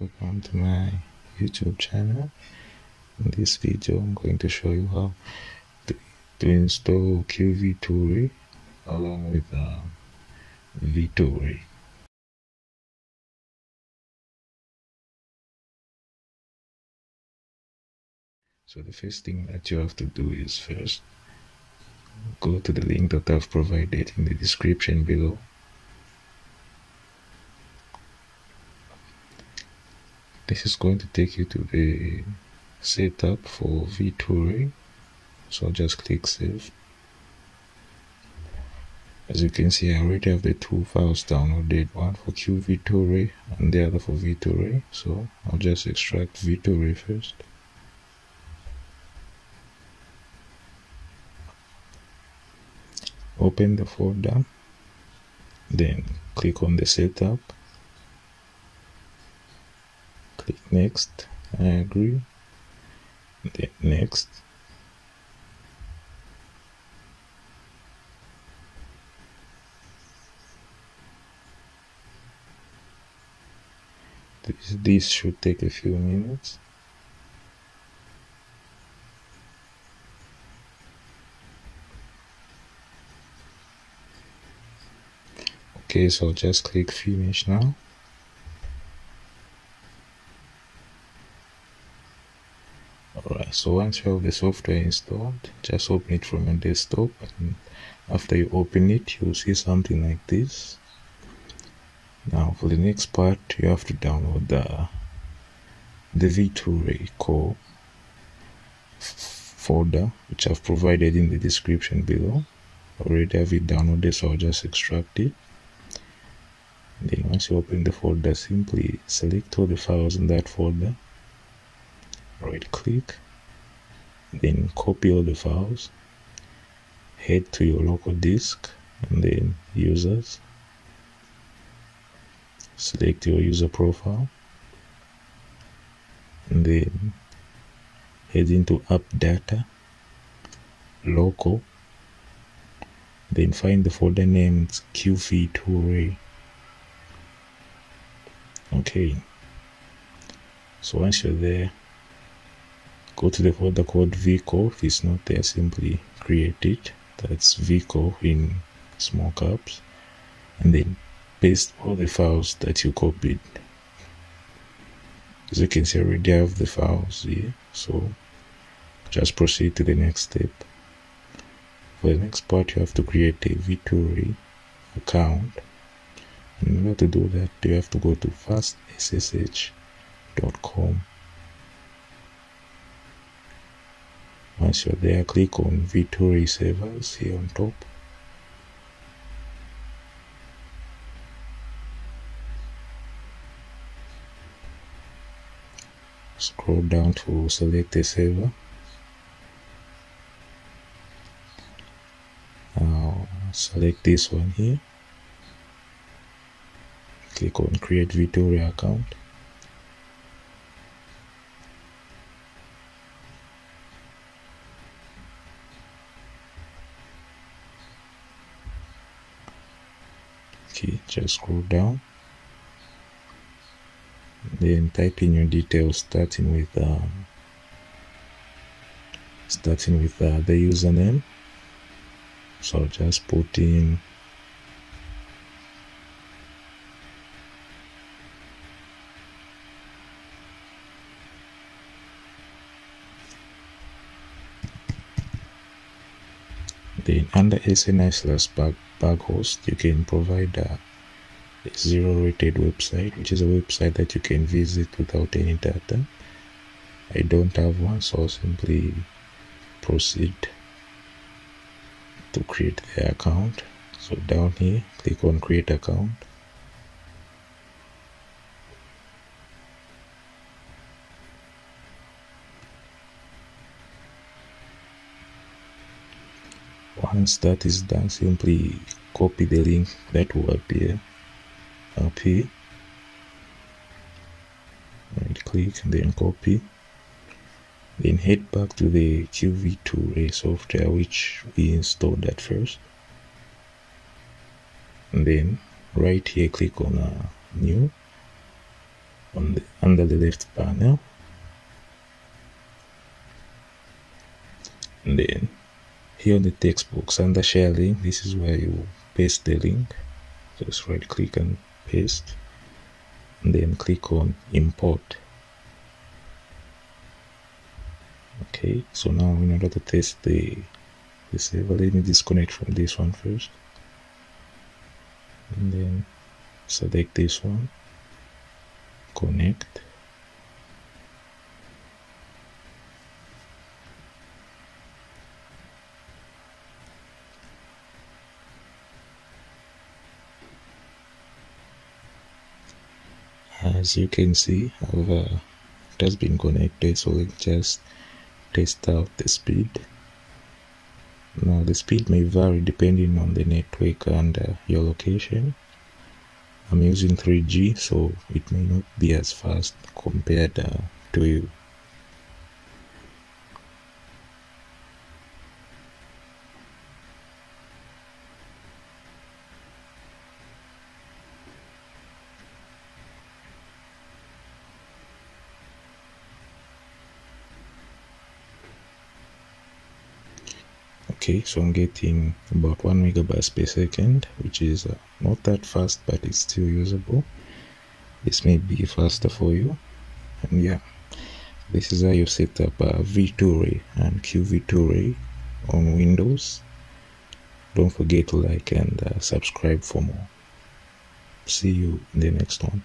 welcome to my youtube channel. In this video i'm going to show you how to, to install Qv2ray along with uh, V2Ray so the first thing that you have to do is first go to the link that i've provided in the description below this is going to take you to the setup for V2Ray so I'll just click save. As you can see I already have the two files downloaded one for Qv2ray and the other for V2Ray so I'll just extract V2Ray first. Open the folder then click on the setup click next I agree. Then next. This, this should take a few minutes. Okay so just click finish now so once you have the software installed. Just open it from your desktop and after you open it you'll see something like this. Now for the next part you have to download the the V2Ray core folder which I've provided in the description below. Already have it downloaded so I'll just extract it. Then once you open the folder simply select all the files in that folder. Right click then copy all the files head to your local disk and then users. Select your user profile and then head into app data local then find the folder named Qv2ray okay. So once you're there go to the folder called vcore if it's not there simply create it. That's vcore in small caps. And then paste all the files that you copied. As you can see I already have the files here. So just proceed to the next step. For the next part you have to create a V2Ray account. In order to do that you have to go to fastssh.com once you're there click on V2Ray servers here on top. Scroll down to select a server. Now select this one here. Click on create V2Ray account okay just scroll down. Then type in your details starting with um, starting with uh, the username. So just put in then under SNI slash bug, bug host you can provide a zero rated website which is a website that you can visit without any data. I don't have one so I'll simply proceed to create the account. So down here click on create account once that is done simply copy the link that will appear up here right click and then copy then head back to the Qv2ray software which we installed at first and then right here click on uh, new on the under the left panel and then here on the text box under share link this is where you paste the link. Just right click and paste and then click on import. Okay so now in order to test the the server let me disconnect from this one first. And then select this one. Connect as you can see I've, uh, it has been connected so let's just test out the speed. Now the speed may vary depending on the network and uh, your location. I'm using 3G so it may not be as fast compared uh, to okay so i'm getting about one megabytes per second which is uh, not that fast but it's still usable. This may be faster for you. And yeah this is how you set up a v2ray and qv2ray on windows. Don't forget to like and uh, subscribe for more. See you in the next one